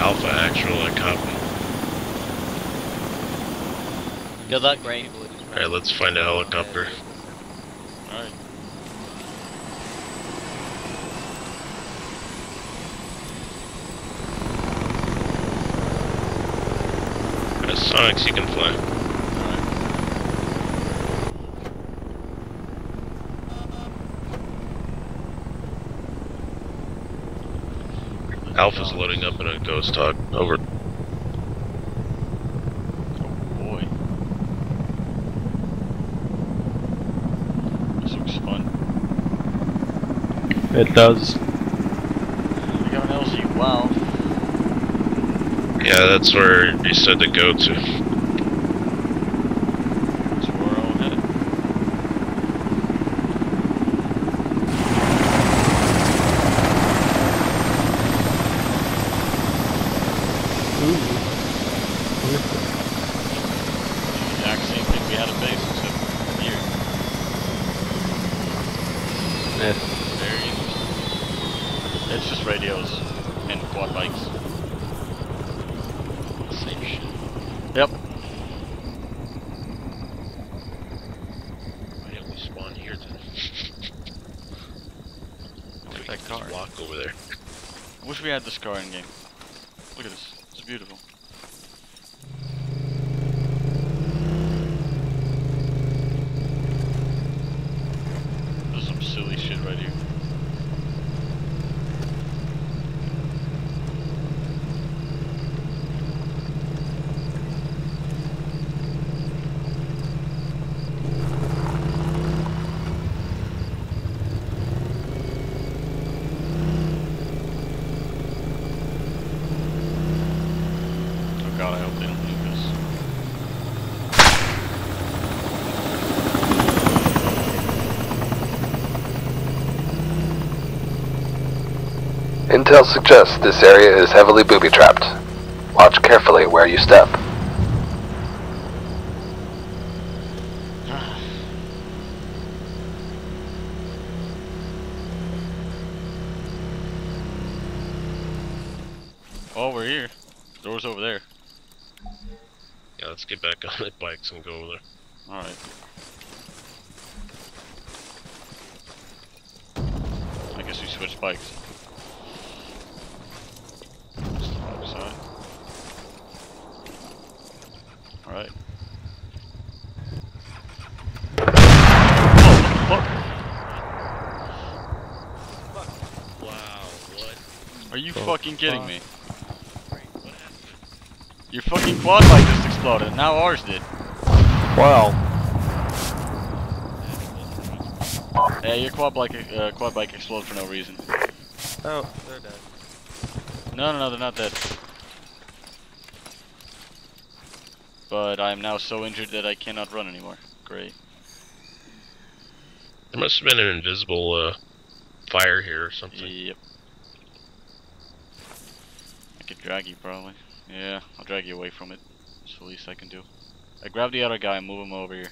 Alpha, actual, I copy. Good luck, Ray. Alright, let's find a helicopter. Alright. Sonix you can fly. Alpha's loading up in a Ghost Hawk. Over. Oh boy. This looks fun. It does. We got an LZ, wow. Yeah, that's where he said to go to. That's where we're all headed. Exact same thing we had at base, except here. Yeah. Very interesting. It's just radios and quad bikes. Same shit. Yep. Why didn't we spawn here then? Look at that car. Just walk over there. Wish we had this car in game. Look at this. Beautiful. There's some silly shit right here. Oh god, I hope they don't nuke us. Intel suggests this area is heavily booby-trapped. Watch carefully where you step. Oh, we're here. Door's over there. Yeah, let's get back on the bikes and go over there. Alright. I guess we switch bikes. Just the wrong side. Alright. Oh, Wow, what? Are you Oh, fucking kidding fuck. me? What happened? Your fucking quad bike just exploded. Now ours did. Well, Yeah, your quad bike, uh, quad bike exploded for no reason. oh, they're dead. No, no, no, they're not dead. But I'm now so injured that I cannot run anymore. Great. There must have been an invisible uh, fire here or something. Yep. I could drag you probably. Yeah, I'll drag you away from it. It's the least I can do. I grab the other guy and move him over here.